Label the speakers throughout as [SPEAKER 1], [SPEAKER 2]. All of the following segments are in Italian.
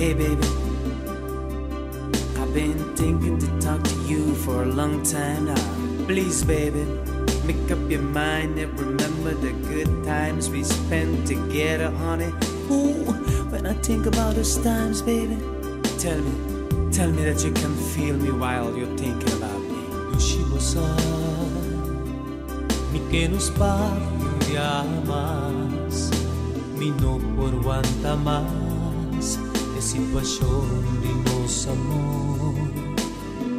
[SPEAKER 1] Hey, baby. I've been thinking to talk to you for a long time now. Please, baby, make up your mind and remember the good times we spent together, honey. Ooh, when I think about those times, baby, tell me, tell me that you can feel me while you're thinking about me.
[SPEAKER 2] ni que nos más, mi no por aguanta más, de situación de vos amor.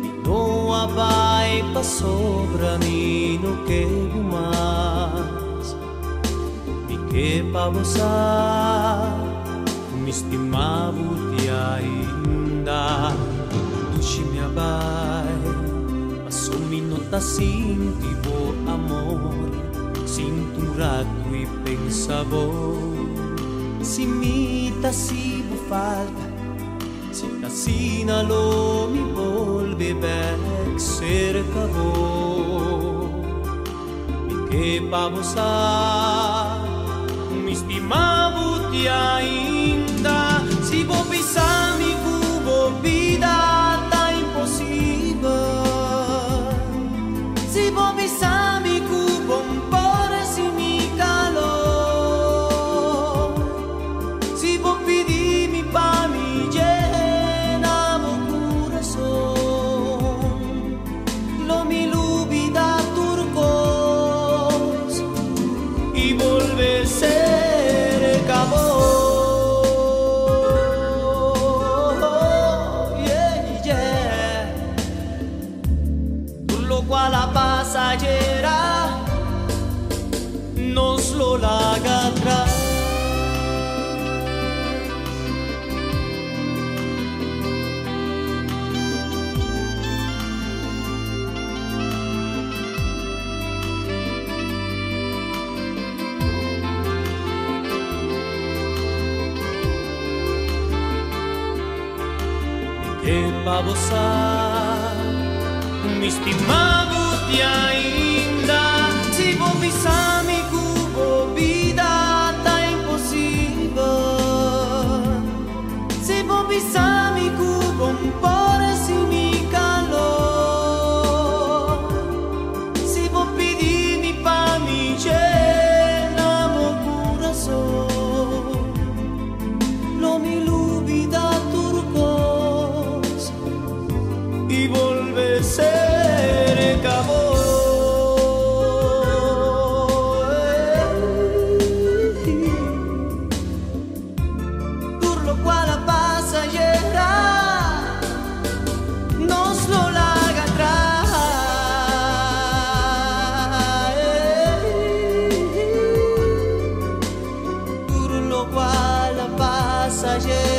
[SPEAKER 2] Minua vai passou pra mim no que mais. E que para você me estimavo te ainda Duxi me abai Assumi nota vou amor. Sinto um rato e pensa Se me si casina lo mi volve back cerca vos, mi que pavosa, mi estimavo ti ainda, a la pasajera nos lo laga atrás. Qué babosa, mi estimado. Pisami cubo un po' si mi calor si può pidimi pa mi llenamo corazón lo mi lubida turcos y vuelve a ser cabo. Por 再见